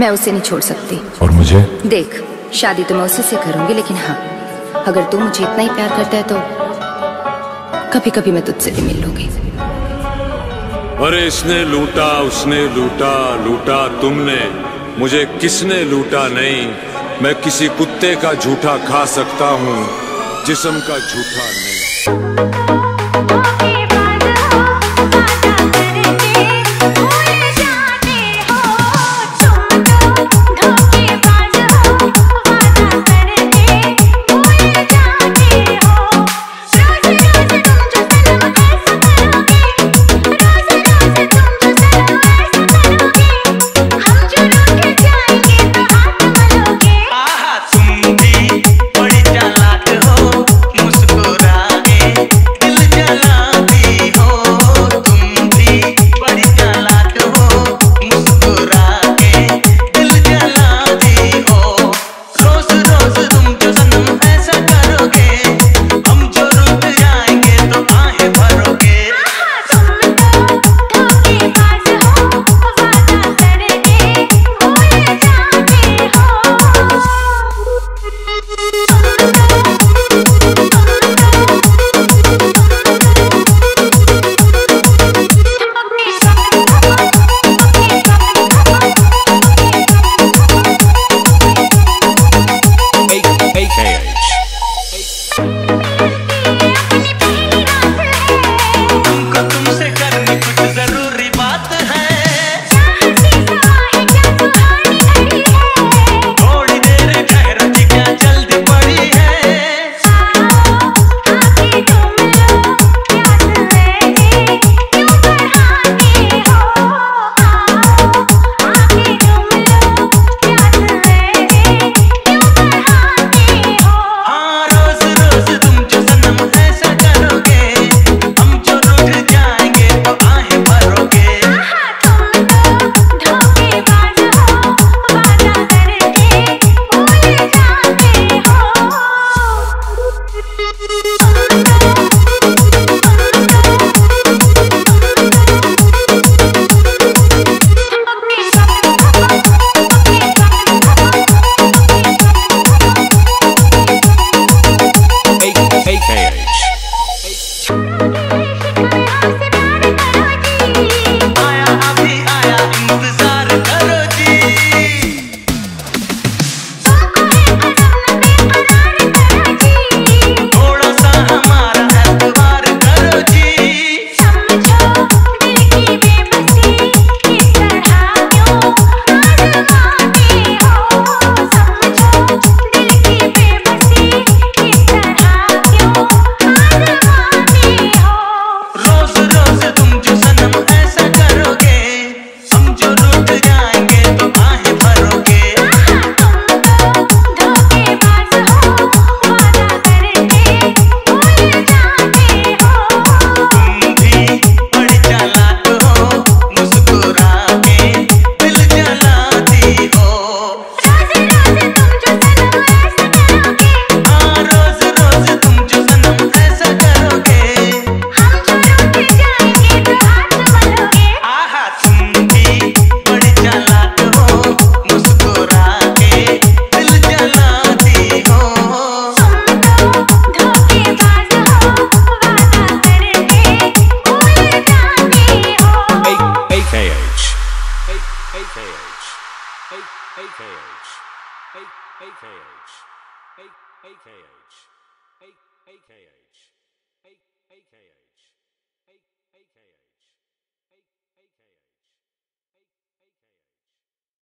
मैं उसे नहीं छोड़ सकती। और मुझे? देख शादी तो मैं उसी से करूँगी लेकिन हाँ अगर तू मुझे इतना ही प्यार करता है तो कभी कभी मैं तुझसे भी मिल लूँगी। अरे इसने लूटा उसने लूटा लूटा तुमने। मुझे किसने लूटा नहीं? मैं किसी कुत्ते का झूठा खा सकता हूँ जिसम का झूठा नहीं। AKH. AKH. AKH. AKH. AKH. AKH. AKH.